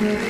Mm-hmm.